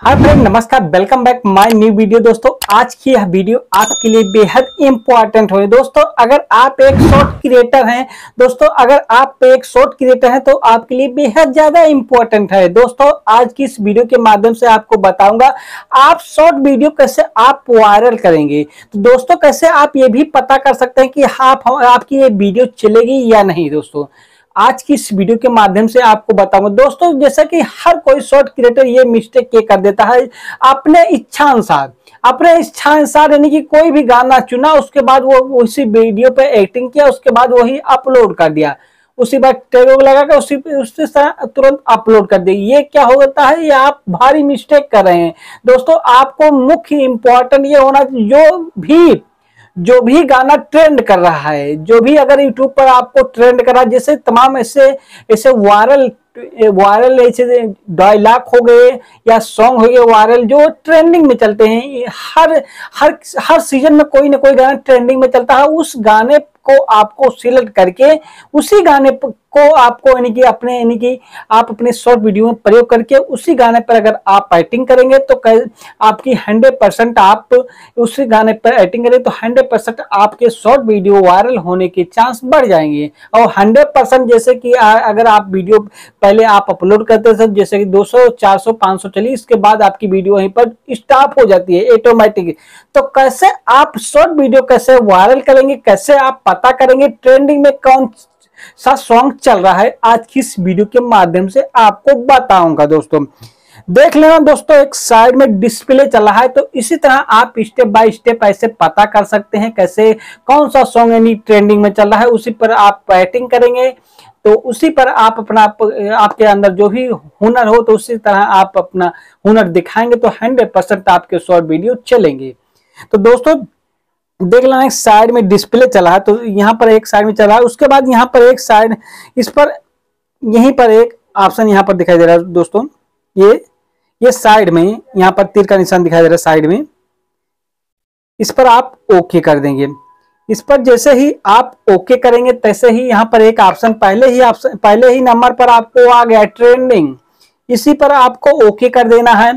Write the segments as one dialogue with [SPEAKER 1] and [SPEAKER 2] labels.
[SPEAKER 1] हाय friend, नमस्कार, welcome back my new video दोस्तों। आज की यह वीडियो आपके लिए बेहद इंपॉर्टेंट हो दोस्तों, अगर आप एक शॉर्ट क्रिएटर हैं, दोस्तों, अगर आप एक शॉर्ट क्रिएटर हैं तो आपके लिए बेहद ज़्यादा इंपॉर्टेंट है। दोस्तों, आज की इस वीडियो के माध्यम से आपको बताऊँगा, आप शॉर्ट वीडियो कैसे आप वायरल करेंगे। तो दोस्तों, कैसे आप ये भी पता कर सकते हैं कि आप, आपकी ये वीडियो चलेगी या नहीं, दोस्तों। आज की इस वीडियो के माध्यम से आपको बताऊँगा। दोस्तों, जैसा कि हर कोई शॉर्ट क्रिएटर ये मिस्टेक के कर देता है, अपने इच्छा अनुसार, अपने इच्छा अनुसार यानी कि कोई भी गाना चुना, उसके बाद वो उसी वीडियो पे एक्टिंग किया, उसके बाद वही अपलोड कर दिया। उसी बात टैग लगा कर उसी उससे तुरंत अपलोड कर दिया। ये क्या हो जाता है, ये आप भारी मिस्टेक कर रहे हैं। दोस्तों, आपको मुख्य इंपॉर्टेंट ये होना, जो भी जो भी गाना ट्रेंड कर रहा है, जो भी अगर यूट्यूब पर आपको ट्रेंड कर रहा है, जैसे तमाम ऐसे ऐसे वायरल वायरल ऐसे डायलॉग हो गए या सॉन्ग हो गए वायरल जो ट्रेंडिंग में चलते हैं हर हर हर सीज़न में कोई ना कोई गाना ट्रेंडिंग में चलता है, उस गाने को आपको सिलेक्ट करके उसी गाने को आपको यानी कि अपने यानी कि आप अपने शॉर्ट वीडियो में प्रयोग करके उसी गाने पर अगर आप एडिटिंग करेंगे तो कर, आपकी हंड्रेड परसेंट आप उसी गाने पर एडिटिंग करें तो हंड्रेड परसेंट आपके शॉर्ट वीडियो वायरल होने के चांस बढ़ जाएँगे। और हंड्रेड परसेंट जैसे कि अगर आप वीडियो पहले आप अपलोड करते थे जैसे कि 200 400 500 चलिए इसके बाद आपकी वीडियो वहीं पर स्टॉप हो जाती है ऑटोमेटिक तो कैसे आप शॉर्ट वीडियो कैसे वायरल करेंगे कैसे आप पता करेंगे ट्रेंडिंग में कौन सा सॉन्ग चल रहा है आज की इस वीडियो के माध्यम से आपको बताऊँगा दोस्तों। देख लेना दोस्तों एक साइड में डिस्प्ले चला है तो इसी तरह आप स्टेप बाय स्टेप ऐसे पता कर सकते हैं कैसे कौन सा सॉन्ग यानी ट्रेंडिंग में चल रहा है उसी पर आप बैटिंग करेंगे। तो उसी पर आप अपना आप, आपके अंदर जो भी हुनर हो तो उसी तरह आप अपना हुनर दिखाएँगे तो हंड्रेड परसेंट आपके शॉर्ट वीडियो चलेंगे। तो दोस्तों देख लेना, एक साइड में डिस्प्ले चला है तो यहाँ पर एक साइड में चला है, उसके बाद यहाँ पर एक साइड इस पर, यहीं पर एक ऑप्शन यहाँ पर दिखाई दे रहा है दोस्तों, ये ये साइड में, यहाँ पर तीर का निशान दिखाई दे रहा है साइड में, इस पर आप ओके कर देंगे। इस पर जैसे ही आप ओके करेंगे, तैसे ही यहाँ पर एक ऑप्शन पहले ही ऑप्शन पहले ही नंबर पर आपको आ गया ट्रेंडिंग इसी पर आपको ओके कर देना है।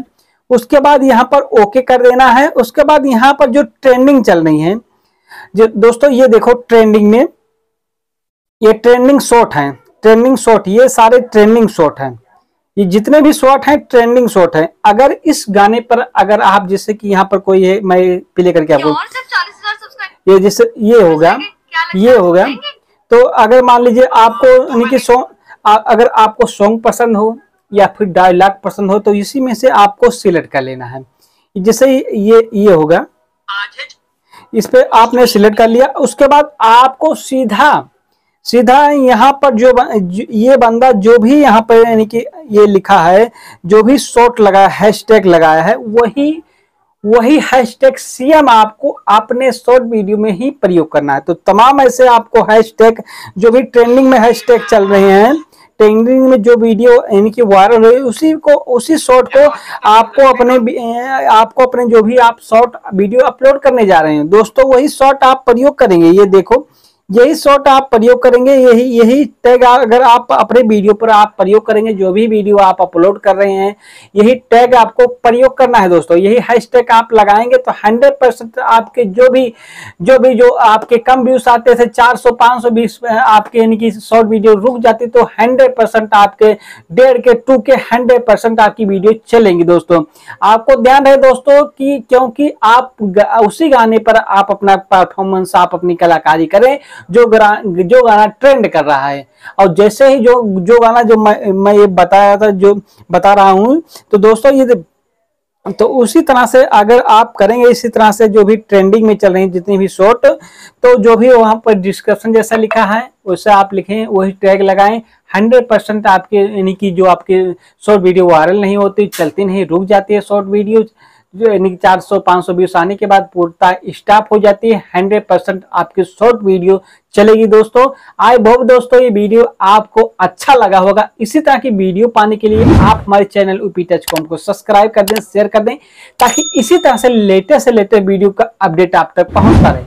[SPEAKER 1] उसके बाद यहाँ पर ओके कर देना है। उसके बाद यहाँ पर जो ट्रेंडिंग चल रही है जो दोस्तों ये देखो ट्रेंडिंग में ये ट्रेंडिंग शॉट है ट्रेंडिंग शॉट ये सारे ट्रेंडिंग शॉट हैं। ये जितने भी शॉट हैं ट्रेंडिंग शॉट हैं। अगर इस गाने पर अगर आप जैसे कि यहाँ पर कोई है मैं प्ले करके आपको ये जैसे ये हो गया। ये हो गया। तो अगर मान लीजिए आपको यानी कि सॉन्ग अगर आपको सॉन्ग पसंद हो या फिर डायलॉग पसंद हो तो इसी में से आपको सिलेक्ट कर लेना है। जैसे ये ये होगा। इस पे आपने सिलेक्ट कर लिया। उसके बाद आपको सीधा सीधा यहाँ पर जो ये बंदा जो भी यहाँ पर यानी कि ये लिखा है, जो भी शॉर्ट लगाया हैशटैग लगाया है, वही वही हैशटैग सीएम आपको अपने शॉर्ट वीडियो में ही प्रयोग करना है। तो तमाम ऐसे आपको हैशटैग, जो भी ट्रेंडिंग में हैशटैग चल रहे हैं ट्रेंडिंग में जो वीडियो, यानी कि वायरल हुई, उसी को, उसी शॉर्ट को आपको अपने आपको अपने जो भी आप शॉर्ट वीडियो अपलोड करने जा रहे हैं, दोस्तों, वही शॉर्ट आप प्रयोग करेंगे। ये देखो यही शॉर्ट आप प्रयोग करेंगे, यही यही टैग अगर आप अपने वीडियो पर आप प्रयोग करेंगे, जो भी वीडियो आप अपलोड कर रहे हैं, यही टैग आपको प्रयोग करना है दोस्तों। यही हैशटैग आप लगाएँगे तो 100 परसेंट आपके जो भी जो भी, जो आपके कम व्यूज़ आते थे 400 520 आपके यानी कि शॉर्ट वीडियो रुक जाती तो 100 परसेंट आपके, डेढ़ के, टू के हंड्रेड परसेंट आपकी वीडियो चलेंगी दोस्तों। आपको ध्यान रहे दोस्तों की क्योंकि आप उसी गाने पर आप अपना परफॉर्मेंस आप अपनी कलाकारी करें जो गाना जो गाना ट्रेंड कर रहा है। और जैसे ही जो जो गाना जो मैं मैं ये बताया था, जो बता रहा हूँ तो दोस्तों ये तो उसी तरह से अगर आप करेंगे, इसी तरह से जो भी ट्रेंडिंग में चल रही है, जितनी भी शॉर्ट तो जो भी वहाँ पर डिस्क्रिप्शन जैसा लिखा है वैसे आप लिखें, वही टैग लगाएँ। हंड्रेड परसेंट आपके, यानी कि जो आपके शॉर्ट वीडियो वायरल नहीं होती, चलती नहीं, रुक जाती है शॉर्ट वीडियो यानी चार सौ, पाँच सौ व्यूज़ आने के बाद पूर्णता स्टाफ हो जाती है, हंड्रेड परसेंट आपकी शॉर्ट वीडियो चलेगी दोस्तों। आई होप दोस्तों ये वीडियो आपको अच्छा लगा होगा। इसी तरह की वीडियो पाने के लिए आप हमारे चैनल ओपी टच कॉम को सब्सक्राइब कर दें शेयर कर दें, ताकि इसी तरह से लेटेस्ट से लेटेस्ट वीडियो का अपडेट आप तक पहुँचता रहे।